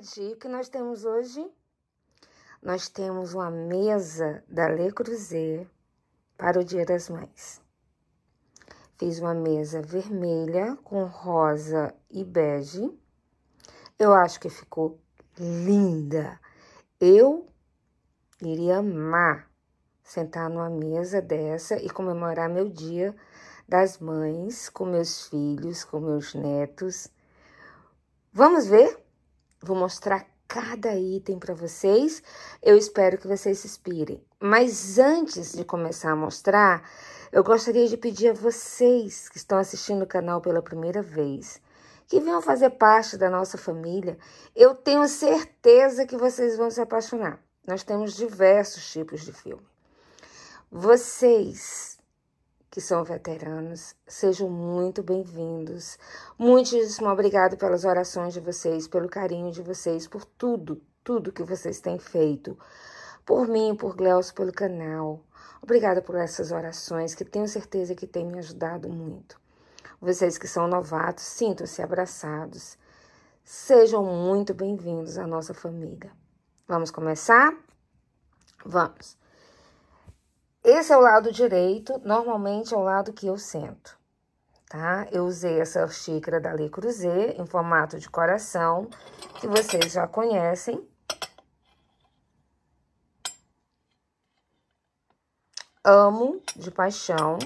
que nós temos hoje? Nós temos uma mesa da Le Creuset para o Dia das Mães. Fiz uma mesa vermelha com rosa e bege. Eu acho que ficou linda. Eu iria amar sentar numa mesa dessa e comemorar meu Dia das Mães com meus filhos, com meus netos. Vamos ver? Vou mostrar cada item para vocês. Eu espero que vocês se inspirem. Mas antes de começar a mostrar, eu gostaria de pedir a vocês que estão assistindo o canal pela primeira vez, que venham fazer parte da nossa família. Eu tenho certeza que vocês vão se apaixonar. Nós temos diversos tipos de filme. Vocês que são veteranos, sejam muito bem-vindos. Muitíssimo obrigado pelas orações de vocês, pelo carinho de vocês, por tudo, tudo que vocês têm feito. Por mim, por Gleucio, pelo canal. Obrigada por essas orações que tenho certeza que têm me ajudado muito. Vocês que são novatos, sintam-se abraçados. Sejam muito bem-vindos à nossa família. Vamos começar? Vamos. Esse é o lado direito, normalmente é o lado que eu sento, tá? Eu usei essa xícara da Le Creuset em formato de coração, que vocês já conhecem. Amo de paixão.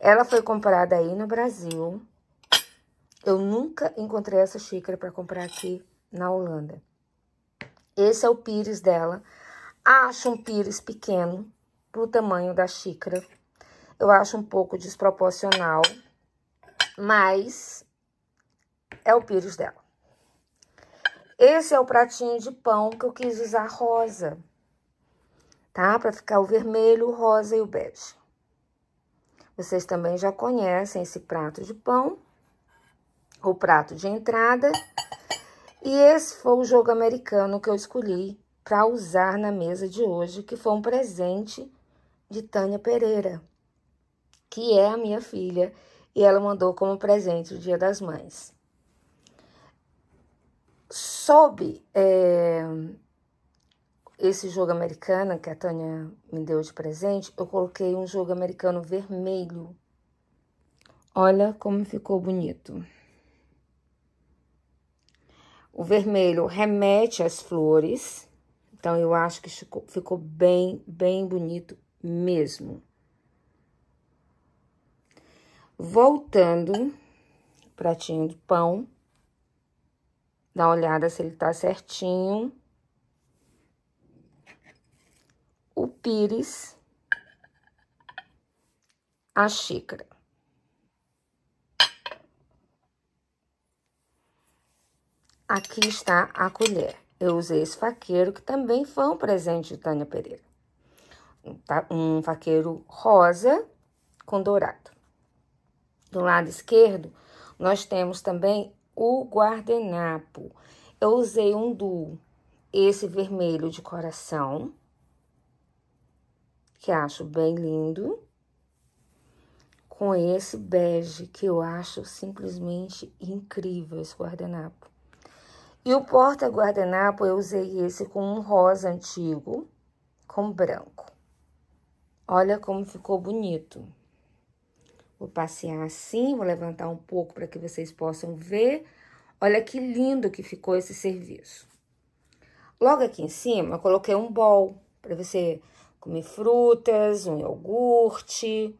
Ela foi comprada aí no Brasil. Eu nunca encontrei essa xícara para comprar aqui na Holanda. Esse é o pires dela. Acho um pires pequeno, pro tamanho da xícara. Eu acho um pouco desproporcional, mas é o pires dela. Esse é o pratinho de pão que eu quis usar rosa, tá? Para ficar o vermelho, o rosa e o bege. Vocês também já conhecem esse prato de pão, o prato de entrada. E esse foi o jogo americano que eu escolhi para usar na mesa de hoje, que foi um presente de Tânia Pereira, que é a minha filha, e ela mandou como presente o Dia das Mães. Sob é, esse jogo americano que a Tânia me deu de presente, eu coloquei um jogo americano vermelho. Olha como ficou bonito. O vermelho remete às flores, então eu acho que ficou, ficou bem, bem bonito mesmo. Voltando, pratinho de pão. Dá uma olhada se ele tá certinho. O pires. A xícara. Aqui está a colher. Eu usei esse faqueiro, que também foi um presente de Tânia Pereira? Um faqueiro rosa com dourado. Do lado esquerdo, nós temos também o guardanapo. Eu usei um duo, esse vermelho de coração, que acho bem lindo, com esse bege, que eu acho simplesmente incrível esse guardanapo. E o porta-guardanapo, eu usei esse com um rosa antigo, com branco. Olha como ficou bonito. Vou passear assim, vou levantar um pouco para que vocês possam ver. Olha que lindo que ficou esse serviço. Logo aqui em cima, eu coloquei um bol para você comer frutas, um iogurte.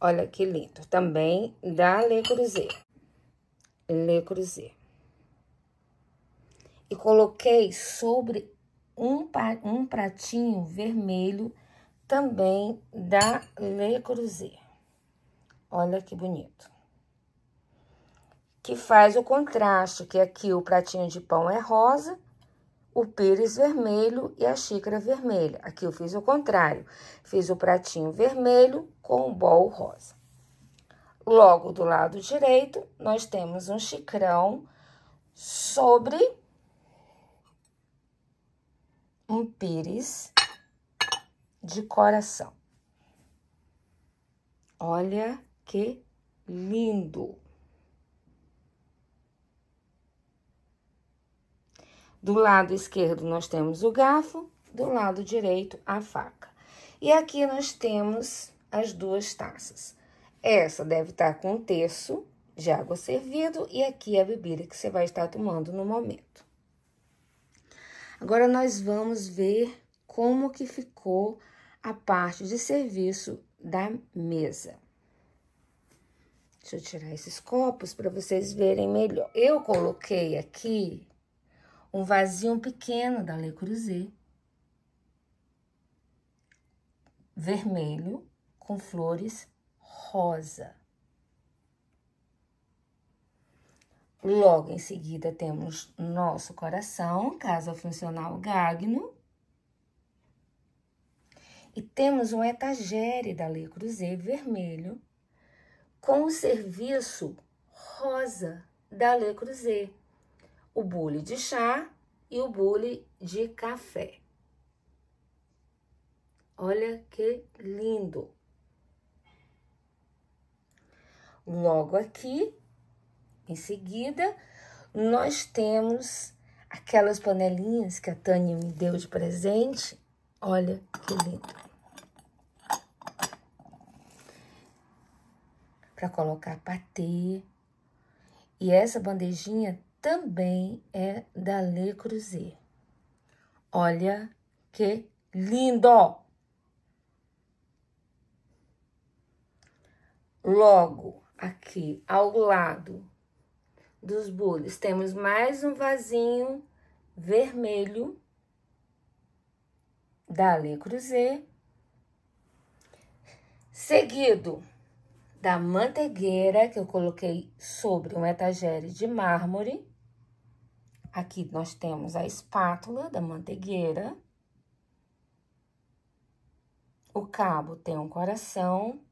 Olha que lindo. Também da Le Creuset. Le Creuset. E coloquei sobre um, um pratinho vermelho também da Le Creuset. Olha que bonito. Que faz o contraste, que aqui o pratinho de pão é rosa, o pires vermelho e a xícara vermelha. Aqui eu fiz o contrário, fiz o pratinho vermelho com o bol rosa. Logo do lado direito, nós temos um xicrão sobre um pires de coração. Olha que lindo! Do lado esquerdo nós temos o garfo, do lado direito a faca. E aqui nós temos as duas taças. Essa deve estar com terço de água servido e aqui a bebida que você vai estar tomando no momento. Agora nós vamos ver como que ficou a parte de serviço da mesa. Deixa eu tirar esses copos para vocês verem melhor. Eu coloquei aqui um vasinho pequeno da Le Creuset, vermelho, com flores rosa. Logo em seguida, temos nosso coração, casa funcional Gagno. E temos um etagere da Le Creuset vermelho com o serviço rosa da Le Creuset, o bule de chá e o bule de café. Olha que lindo! Logo aqui em seguida, nós temos aquelas panelinhas que a Tânia me deu de presente. Olha que lindo. Para colocar patê. E essa bandejinha também é da Le Creuset. Olha que lindo! Logo aqui ao lado dos bules, temos mais um vasinho vermelho da Le seguido da manteigueira que eu coloquei sobre um etagere de mármore. Aqui nós temos a espátula da manteigueira. O cabo tem um coração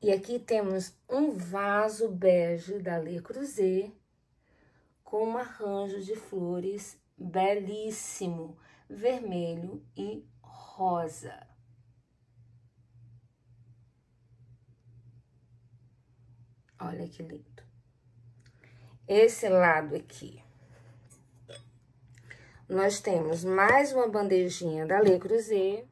e aqui temos um vaso bege da Le Creuset com um arranjo de flores belíssimo, vermelho e rosa. Olha que lindo. Esse lado aqui, nós temos mais uma bandejinha da Le Creuset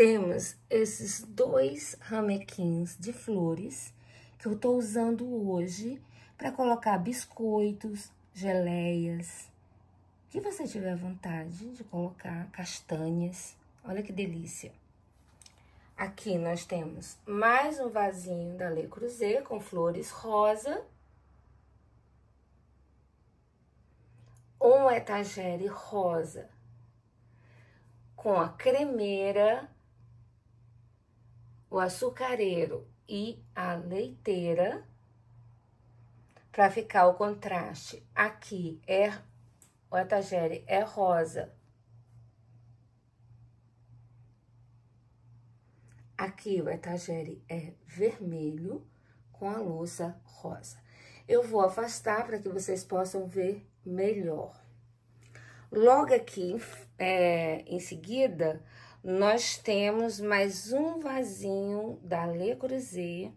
temos esses dois ramequins de flores que eu tô usando hoje para colocar biscoitos, geleias, que você tiver vontade de colocar, castanhas. Olha que delícia. Aqui nós temos mais um vasinho da Le Creuset com flores rosa. Um etagere rosa com a cremeira o açucareiro e a leiteira para ficar o contraste. Aqui é o etagere é rosa. Aqui o etagere é vermelho com a louça rosa. Eu vou afastar para que vocês possam ver melhor. Logo aqui, é, em seguida, nós temos mais um vasinho da Le Creuset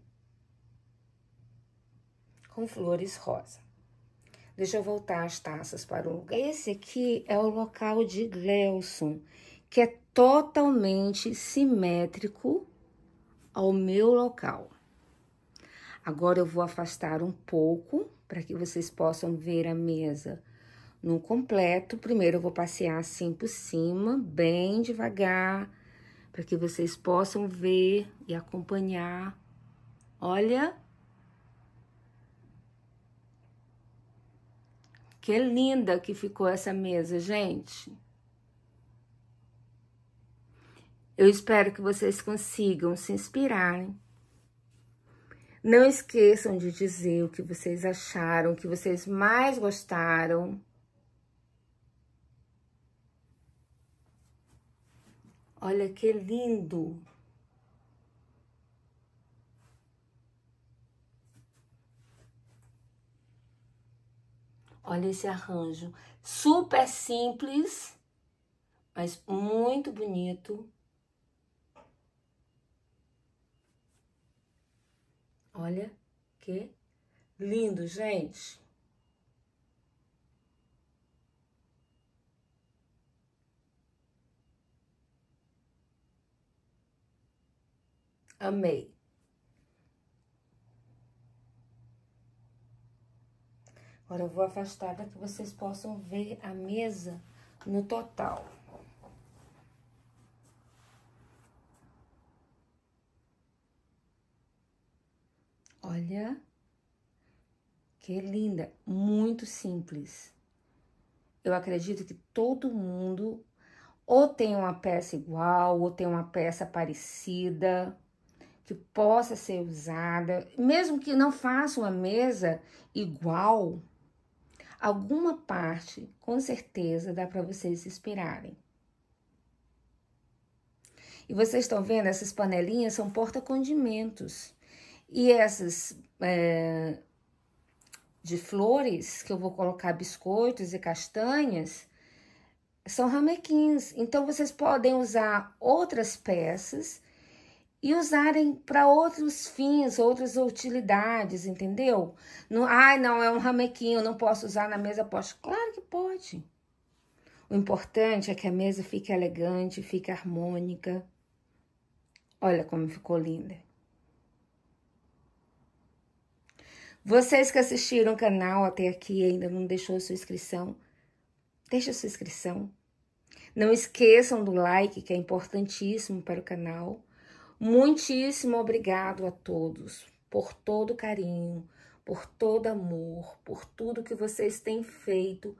com flores rosa. Deixa eu voltar as taças para o lugar. Esse aqui é o local de Gleuson, que é totalmente simétrico ao meu local. Agora eu vou afastar um pouco para que vocês possam ver a mesa no completo. Primeiro eu vou passear assim por cima, bem devagar, para que vocês possam ver e acompanhar. Olha. Que linda que ficou essa mesa, gente. Eu espero que vocês consigam se inspirarem. Não esqueçam de dizer o que vocês acharam, o que vocês mais gostaram. Olha que lindo! Olha esse arranjo, super simples, mas muito bonito. Olha que lindo, gente. Amei. Agora eu vou afastar para que vocês possam ver a mesa no total. Olha que linda, muito simples. Eu acredito que todo mundo ou tem uma peça igual, ou tem uma peça parecida, que possa ser usada, mesmo que não faça uma mesa igual, alguma parte, com certeza, dá para vocês se inspirarem. E vocês estão vendo, essas panelinhas são porta-condimentos. E essas é, de flores, que eu vou colocar biscoitos e castanhas, são ramequins. Então, vocês podem usar outras peças e usarem para outros fins, outras utilidades, entendeu? Não, ai, não, é um ramequinho, não posso usar na mesa posta. Claro que pode. O importante é que a mesa fique elegante, fique harmônica. Olha como ficou linda. Vocês que assistiram o canal até aqui e ainda não deixou sua inscrição, deixa sua inscrição. Não esqueçam do like, que é importantíssimo para o canal. Muitíssimo obrigado a todos por todo carinho, por todo amor, por tudo que vocês têm feito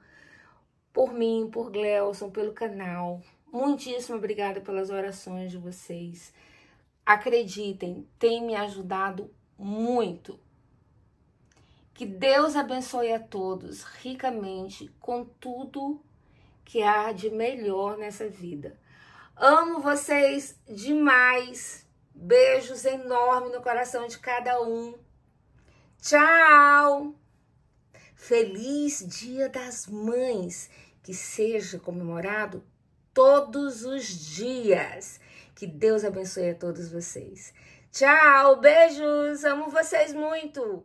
por mim, por Gleuson, pelo canal. Muitíssimo obrigada pelas orações de vocês. Acreditem, tem me ajudado muito. Que Deus abençoe a todos ricamente com tudo que há de melhor nessa vida. Amo vocês demais. Beijos enormes no coração de cada um. Tchau! Feliz Dia das Mães, que seja comemorado todos os dias. Que Deus abençoe a todos vocês. Tchau, beijos, amo vocês muito.